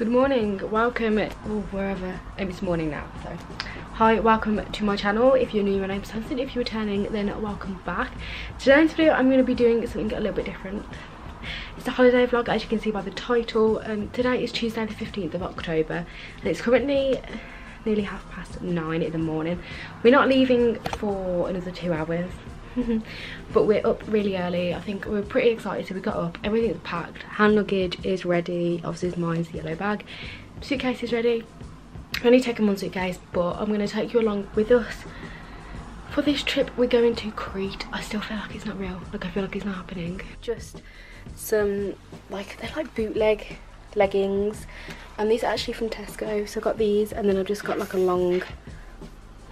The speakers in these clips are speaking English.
Good morning, welcome, oh, wherever, oh, it's morning now, so. Hi, welcome to my channel. If you're new, my name's Tamsin. If you're returning, then welcome back. Today's video, I'm going to be doing something a little bit different. It's a holiday vlog, as you can see by the title. And today is Tuesday the 15th of October, and it's currently nearly half past nine in the morning. We're not leaving for another two hours. but we're up really early. I think we're pretty excited so we got up everything's packed. Hand luggage is ready. Obviously mine's the yellow bag. Suitcase is ready. I've only taken one suitcase but i'm going to take you along with us. For this trip we're going to crete. I still feel like it's not real. Like i feel like it's not happening. Just some like they're like bootleg leggings. And these are actually from tesco so i got these and then i've just got like a long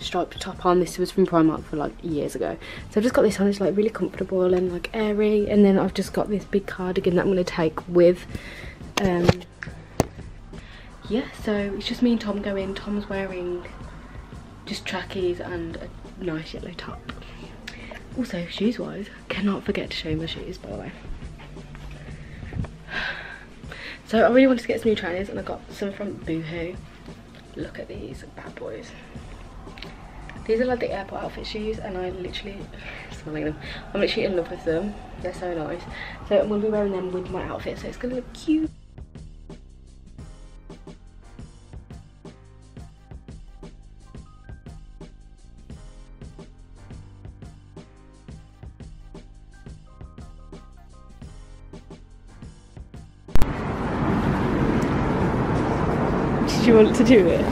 striped top on. This was from primark for like years ago. So i've just got this on. It's like really comfortable and like airy. And then i've just got this big cardigan that i'm going to take with um yeah so it's just me and tom going. Tom's wearing just trackies and a nice yellow top. Also shoes wise cannot forget to show you my shoes by the way. So i really wanted to get some new trainers and i got some from boohoo. Look at these bad boys these are like the airport outfit shoes and I literally, smelling them, I'm literally in love with them. They're so nice. So I'm to be wearing them with my outfit so it's to look cute. Did you want to do it?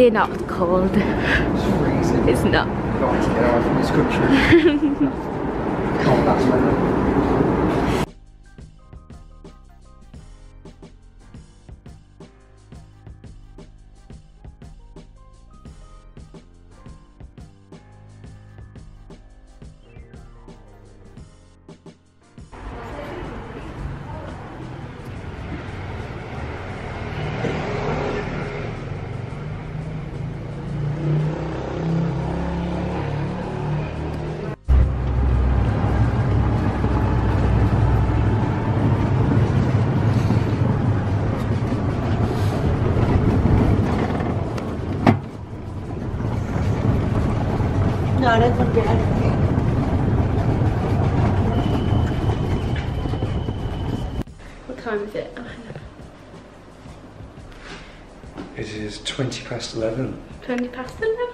It's bloody not cold. It's freezing. It's not. Guys, get out from this country. Can't that's weather. No, that's not good. What time is it? Oh, hang on. It is 20 past 11. 20 past 11.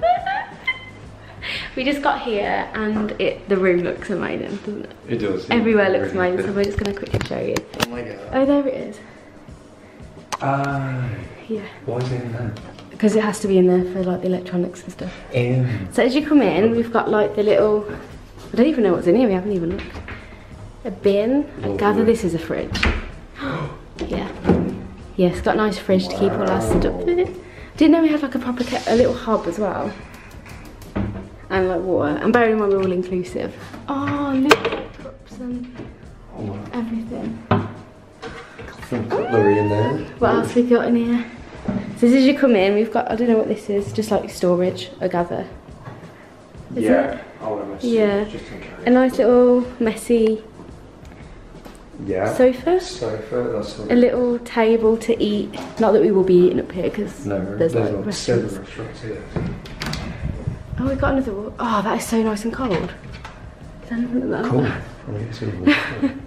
we just got here and it the room looks amazing, doesn't it? It does. Everywhere looks amazing, so we're just going to quickly show you. Oh my god. Oh, there it is. Ah, Yeah. why is it in there? Because it has to be in there for like the electronics and stuff. In. So as you come in, we've got like the little, I don't even know what's in here, we haven't even looked. A bin, I Lovely. gather this is a fridge. yeah. Yeah, it's got a nice fridge to keep all our stuff in it. Didn't know we had like a proper, a little hob as well. And like water, and bearing in mind we're all inclusive. Oh, look cups and Oh, wow. everything. Some cutlery in there. What else we got in here? So as you come in, we've got, I don't know what this is, just like storage, I gather. Is yeah. it? I want to mess Yeah. Just in case. A nice little messy yeah. sofa. Sofa. That's all. A little table to eat. Not that we will be eating up here because No, there's, there's, like like restaurants. restaurants here. Oh, we've got another. Oh, that is so nice and cold. Is anything in that? Cool. It will.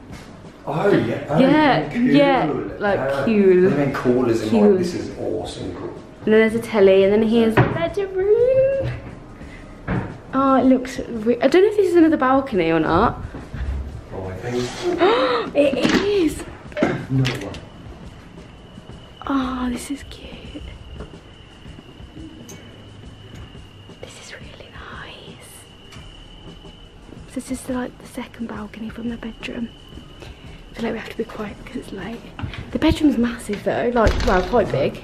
Oh yeah. Oh, Yeah, cool. yeah, like Ah, cool. I mean, cool as in Cool. like this is awesome. Cool. And then there's a telly, and then here's the bedroom. Oh, it looks. I don't know if this is another balcony or not. Oh, I think. it is. No one. Oh, this is cute. This is really nice. So this is like the second balcony from the bedroom. Feel like we have to be quiet because it's late. The bedroom's massive though, like, well, quite big.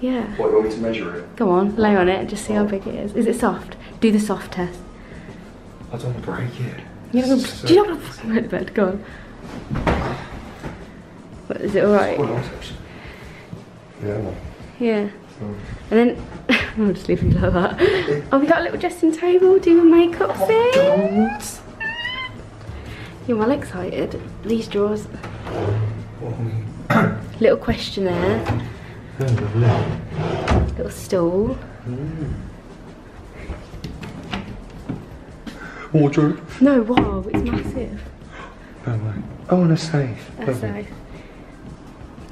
Yeah. What, you want me to measure it? Go on, lay on it and just see how oh. big it is. Is it soft? Do the soft test. I don't want to break it. You know, It's do you so- not want to fucking go to bed? Go on. What, is it alright? Quite nice actually. Yeah. Yeah. And then I'll just leave you like that. Oh, we got a little dressing table. Do a makeup oh thing. You're well excited. These drawers. Oh, Little questionnaire. lovely. Little stool. Mm. Wardrobe. No, wow, it's massive. Oh, and a safe. Lovely. nice.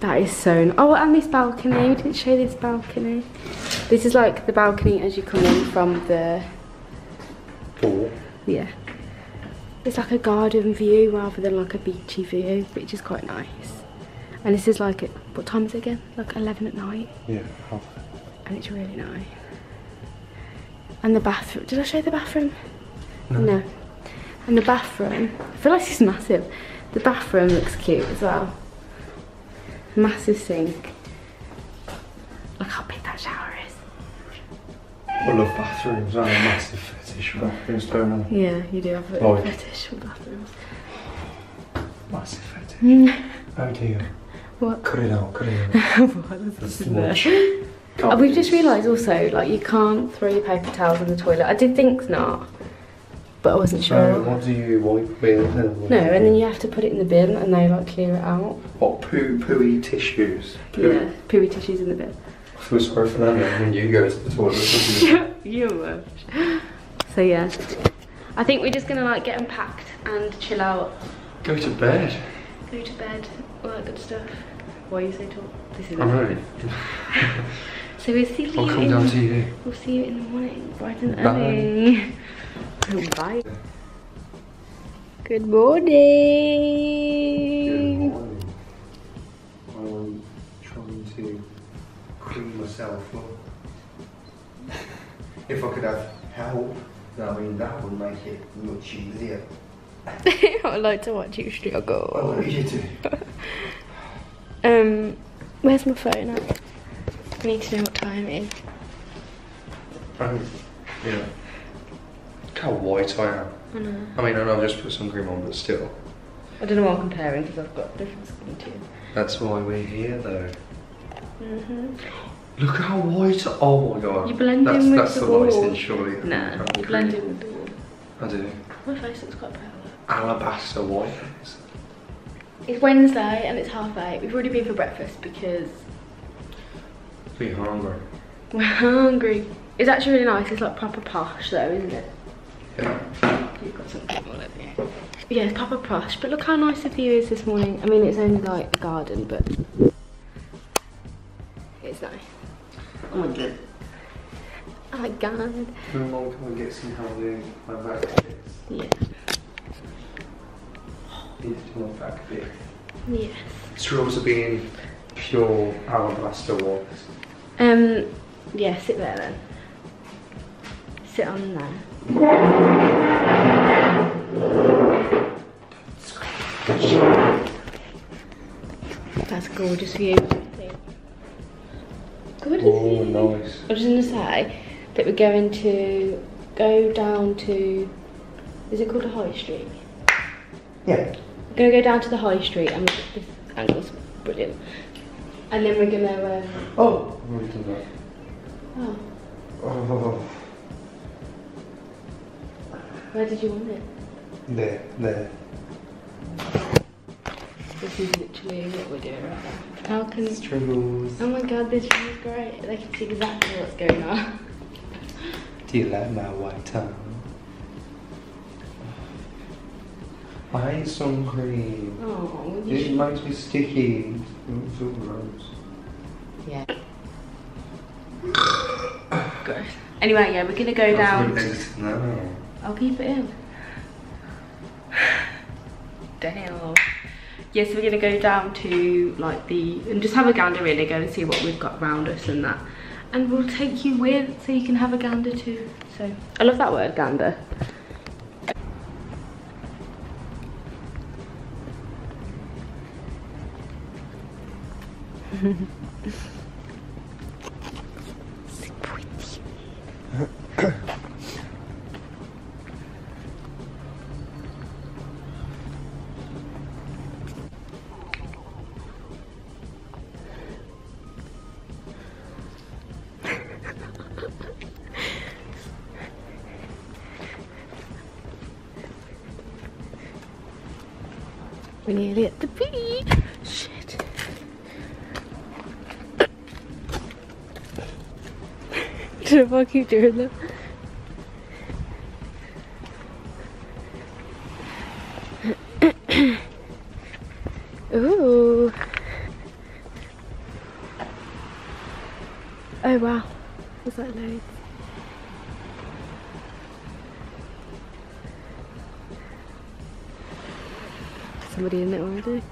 That is so. Oh, and this balcony. We didn't show this balcony. This is like the balcony as you come in from the. Door. Yeah. It's like a garden view rather than like a beachy view, which is quite nice. And this is like, at, what time is it again? Like 11 at night. Yeah. half. And it's really nice. And the bathroom. Did I show you the bathroom? No. And the bathroom. I feel like it's massive. The bathroom looks cute as well. Massive sink. Look how big that shower is. I love bathrooms. I'm a massive for bathrooms, don't I? Yeah, you do have a Oh. fetish for bathrooms. Massive fetish. Mm. Oh dear. What? Cut it out, cut it out. What That's there? Oh, we've just realised also, like, you can't throw your paper towels in the toilet. I did think not, but I wasn't So, sure. what do you wipe with? No, and then you have to put it in the bin and they like clear it out. What poo pooey tissues? Poo. Yeah, pooey tissues in the bin. I feel sorry for them when you go to the toilet. you were. So yeah, I think we're just gonna like get unpacked and chill out, go to bed. go to bed, all that good stuff. Why are you so tall? This is I know. So we'll see you. I'll come in, down to you. We'll see you in the morning, bright and Bye. early. Bye. Good morning. I'm trying to clean myself up. If I could have help, I mean that would make it much easier. I like to watch you struggle. I struggle. want you to. Um, where's my phone at? I need to know what time it is. Um, yeah. Look how white I am. I know. I mean, I know I've just put some cream on, but still. I don't know what I'm comparing because I've got different skin tone. That's why we're here, though. Mm-hmm. Look how white. Oh my god. You blend that's, in with that's the the, wall. lighting, surely. Nah, you blend in with the wall. I do. My face looks quite pale. Alabaster white. It's Wednesday and it's half eight. We've already been for breakfast because We're hungry. we're hungry. It's actually really nice. It's like proper posh though, isn't it? Yeah. You've got something all over you. Yeah, it's proper posh. But look how nice the view is this morning. I mean, it's only like a garden, but it's nice. Oh my god. Oh my god. Mum, can I get some help doing my back bits? Yeah. These are my back bits. Yes. Straws are being pure alabaster ones. Um. Yeah. Sit there then. Sit on there. That's a gorgeous view. I was just gonna say that we're going to go down to. Is it called a high street? Yeah. We're gonna go down to the high street and look at this angle's brilliant. And then we're gonna. Um, Oh, I've already done that. oh, Oh, where did you want it? there, there. This is literally what we're doing right now. How can? Struggles. Oh my god, this view is great. They can see exactly what's going on. Do you like my white tongue? I hate sun cream. Oh, you It should. makes me sticky. It's so gross. Yeah. Gross. Anyway, yeah, we're gonna go down. No. I'll keep it in. Damn yeah, so we're gonna go down to like the, and just have a gander really, go and see what we've got around us and that. And we'll take you with so you can have a gander too. So, I love that word, gander. nearly at the beach. Shit. If I keep doing that. Ooh. Oh wow. Was that loads? Somebody in it already.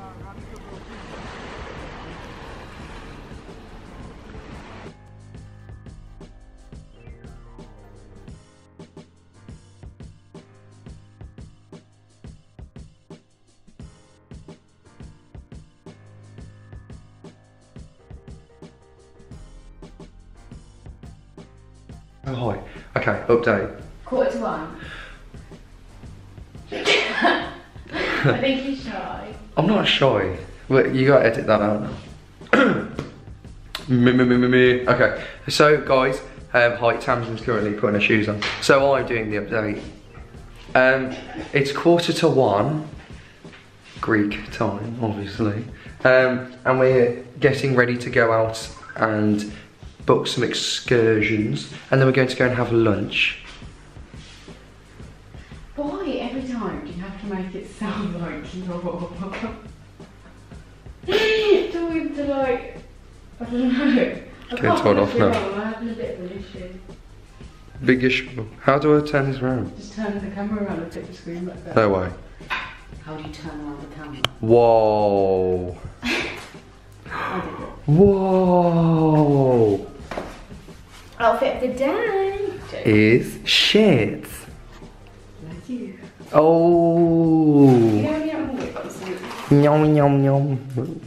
Not shy. Wait, you gotta edit that out now. me, me, me, me, me. Okay, so guys, um, hi, Tamsin's currently putting her shoes on. So I'm doing the update. Um, it's quarter to one, Greek time, obviously. Um, and we're getting ready to go out and book some excursions. And then we're going to go and have lunch. Why every time do you have to make it sound like you're talking to like I don't know. I Okay, can't turn off now. roll, I'm having a bit of an issue. Big issue. How do I turn this around? Just turn the camera around and take the screen back there. No way. How do you turn around the camera? Whoa. I did it. Whoa. Outfit of the day. Is shit. That's you. Oh. You know when you're at home, you've got some- Yum yum yum.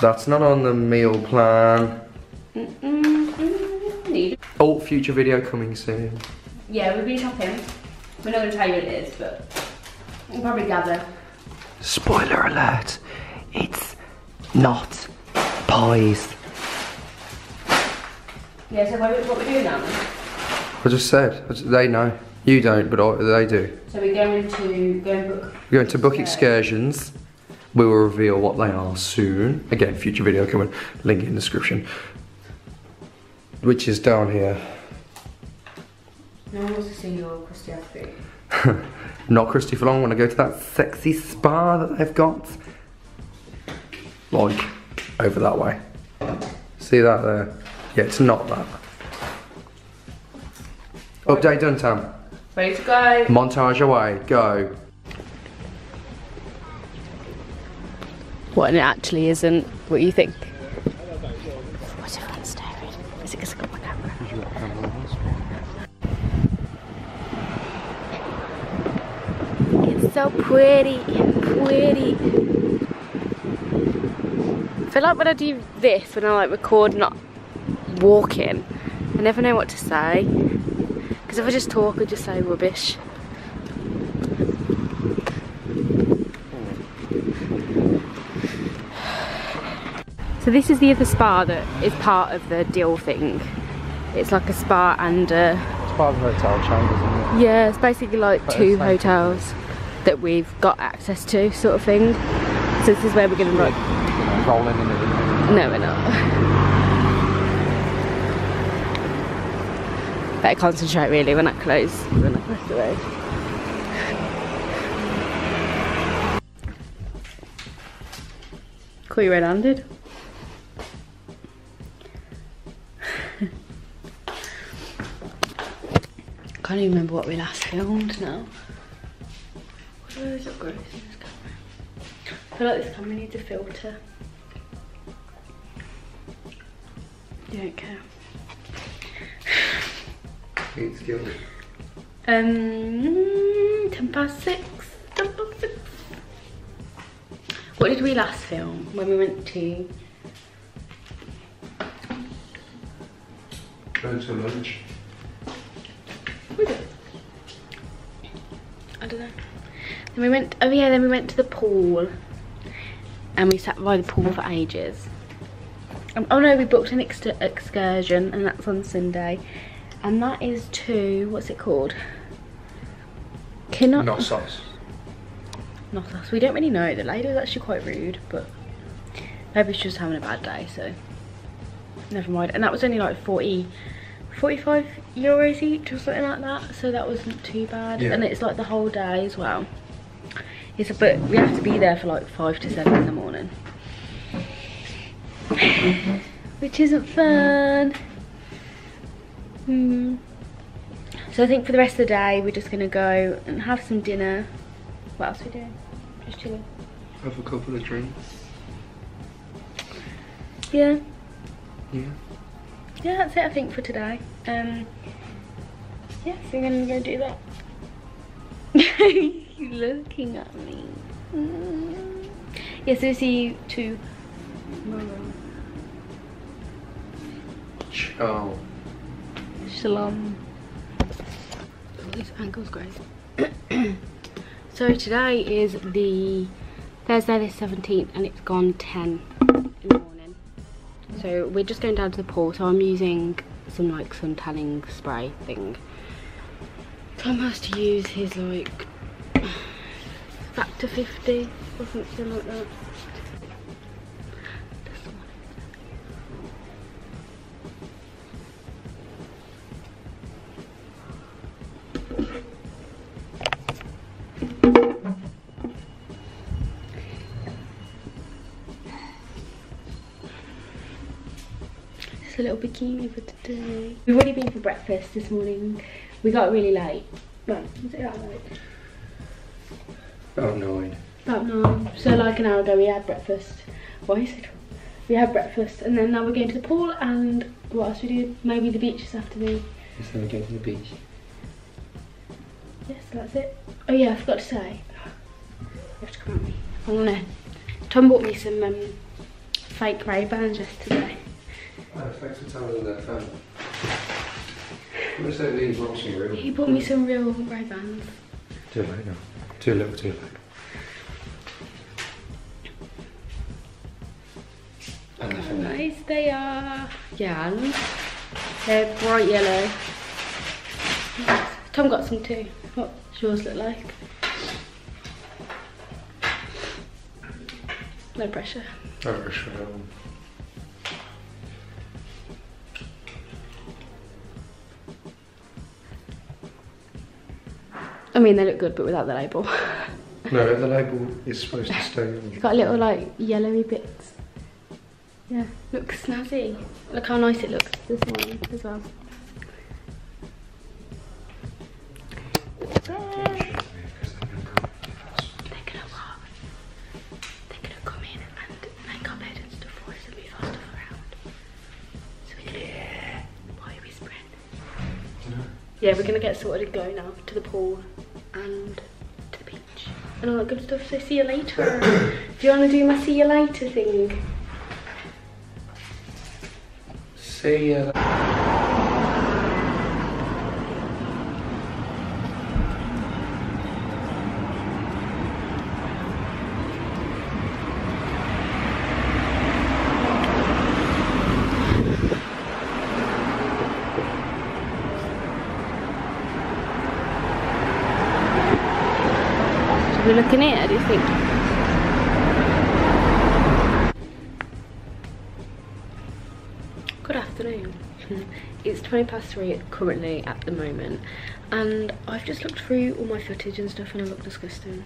That's not on the meal plan. Mm, mm, mm, Oh, future video coming soon. Yeah, we've been shopping. We're not going to tell you what it is, but you'll probably gather. Spoiler alert. It's not pies. Yeah, so what, what we're doing now? I just said. They know. You don't, but I, they do. So we're going to go and book. We're going to book excursions. We will reveal what they are soon. Again, future video coming. Link in description. Which is down here. No one wants to see your crusty outfit. Not Christy for long. When I go to that sexy spa that they've got. Like, over that way. See that there? Yeah, it's not that. Update done, Tam. Ready to go. Montage away. Go. What and it actually isn't what you think. What's everyone staring? Is it because I got my camera? It's so pretty, pretty. I feel like when I do this, when I like record not walking, I never know what to say. Because if I just talk, I just say rubbish. So this is the other spa that is part of the deal thing. It's like a spa and a, It's part of the hotel chain, isn't it? yeah, it's basically like But two like- hotels that we've got access to sort of thing. So this is where we're gonna like, You know, rolling in it. no we're not. Better concentrate really when I close, when I close the road. Cool, you red-handed? Can't even remember what we last filmed now. What are those upgrades in this camera? I feel like this camera needs a filter. You don't care. It's skilled. Um, 10 past 6. 10 past 6. What did we last film when we went to? Going to lunch. Was it? I don't know. Then we went, oh yeah, then we went to the pool. And we sat by the pool for ages. Um, oh no, we booked an ex excursion and that's on Sunday. And that is to, what's it called? Kinnock? Knossos. not sauce. We don't really know. The lady was actually quite rude, but maybe she's just having a bad day, so never mind. And that was only like 40, 45 euros each or something like that. So that wasn't too bad. Yeah. And it's like the whole day as well. It's a but we have to be there for like five to seven in the morning. Which isn't fun. Hmm. So I think for the rest of the day we're just gonna go and have some dinner. What else are we doing? Just chilling. Have a couple of drinks. Yeah. Yeah. Yeah, that's it I think for today. Um Yeah, so we're gonna go do that. you looking at me. Mm. Yeah, so see you tomorrow. Oh. Shalom. This angle's great. so today is the Thursday the 17th and it's gone 10 in the morning. So we're just going down to the pool. So I'm using some like sun tanning spray thing. Tom has to use his like factor 50 or something like that. Little bikini for today. We've already been for breakfast this morning. We got really late. Well, was it that late? About nine. About nine. So like an hour ago we had breakfast. Why is it? We had breakfast and then now we're going to the pool and what else we do? Maybe the beach this afternoon. Yes, then we go to the beach. Yes, that's it. Oh yeah, I forgot to say. You have to come at me. I'm gonna. Tom bought me some um, fake Ray Bans yesterday. Thanks for telling their phone. I'm gonna say these want some real. He bought me some real Ray Bans. Too late now. Too little, too late. And nice they are. Yeah, and they're bright yellow. Tom got some too. What does yours look like? No pressure. No sure. I mean, they look good, but without the label. No, the label is supposed to stay on. It's got little like yellowy bits. Yeah, looks snazzy. Look how nice it looks this one as well. They're gonna what? They're gonna come in and make our bed and stuff for us and move our stuff around. So we're gonna yeah. we spread? Yeah, we're gonna get sorted and go now to the pool and to the beach and all that good stuff. So see you later. do you wanna do my see you later thing? See ya. Should we look in here, do you think? Good afternoon. it's 20 past 3 currently at the moment and I've just looked through all my footage and stuff and I look disgusting.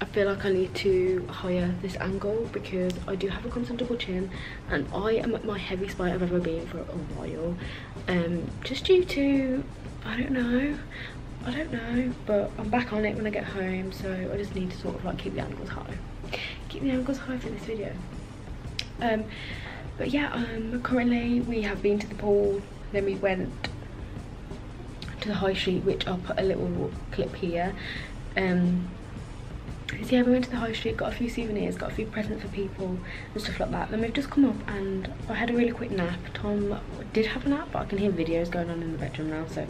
I feel like I need to hire this angle because I do have a constant double chin and I am at my heaviest weight I've ever been for a while. Um, just due to, I don't know, I don't know, but I'm back on it when I get home so I just need to sort of like keep the angles high. Keep the angles high for this video. Um, but yeah, um, currently we have been to the pool, then we went to the high street, which I'll put a little clip here. Um, so yeah, we went to the high street, got a few souvenirs, got a few presents for people and stuff like that. Then we've just come up and I had a really quick nap. Tom did have a nap, but I can hear videos going on in the bedroom now, so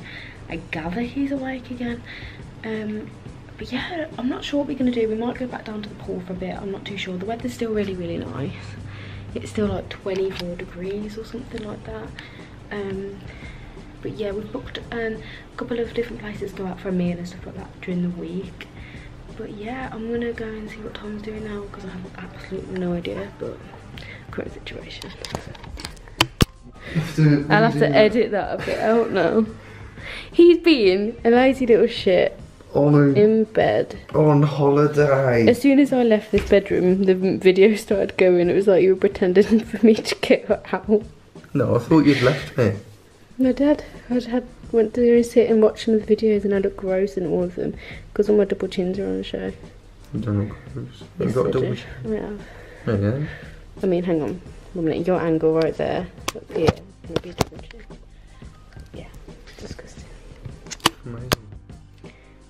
I gather he's awake again. Um, but yeah, I'm not sure what we're gonna do. We might go back down to the pool for a bit. I'm not too sure. The weather's still really, really nice. It's still like 24 degrees or something like that. Um, but yeah, we've booked um, a couple of different places to go out for a meal and stuff like that during the week. but yeah, I'm gonna go and see what Tom's doing now because I have absolutely no idea. But current situation. I'll have to edit that a bit out now. He's being a lazy little shit On, in bed. on holiday. As soon as I left this bedroom, the video started going. It was like you were pretending for me to get out. No, I thought you'd left me. My dad, I had went there and sit and watch some of the videos, and I look gross in all of them because all my double chins are on the show. You don't look gross. You've Yes, got I a double do. chin. Oh, yeah. I mean, hang on. One minute. Your angle right there. Up here. It'll be a double chin. Disgusting. Amazing.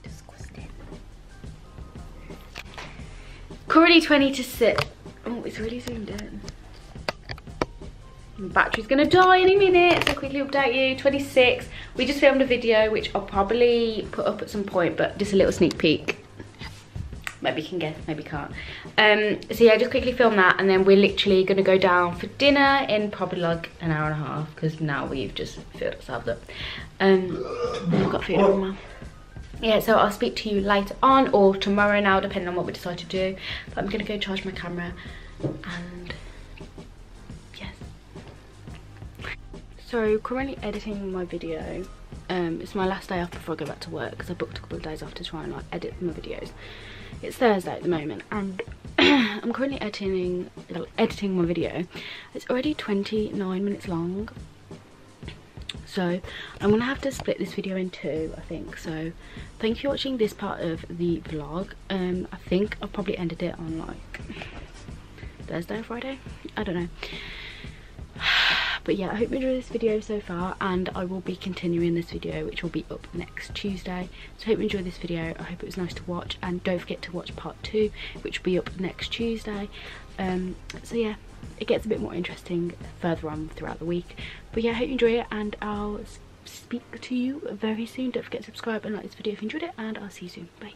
Disgusting. Currently 20 to 6. Oh, it's really zoomed in. My Battery's gonna die any minute, so quickly update you. 26. We just filmed a video which I'll probably put up at some point, but just a little sneak peek. Maybe you can guess, maybe can't. Um, so yeah, just quickly film that, and then we're literally gonna go down for dinner in probably like an hour and a half, because now we've just filled ourselves up. Um, we've got food on yeah so i'll speak to you later on or tomorrow now depending on what we decide to do but i'm gonna go charge my camera and yes so currently editing my video um it's my last day off before i go back to work because i booked a couple of days off to try and like edit my videos it's thursday at the moment and i'm currently editing editing my video. It's already 29 minutes long. So i'm gonna have to split this video in two i think. So thank you for watching this part of the vlog. Um i think i've probably ended it on like thursday or friday. I don't know but yeah i hope you enjoyed this video so far and i will be continuing this video which will be up next tuesday. So I hope you enjoyed this video. I hope it was nice to watch and don't forget to watch part two which will be up next tuesday. Um so yeah it gets a bit more interesting further on throughout the week. But yeah i hope you enjoy it and i'll speak to you very soon. Don't forget to subscribe and like this video if you enjoyed it and i'll see you soon. Bye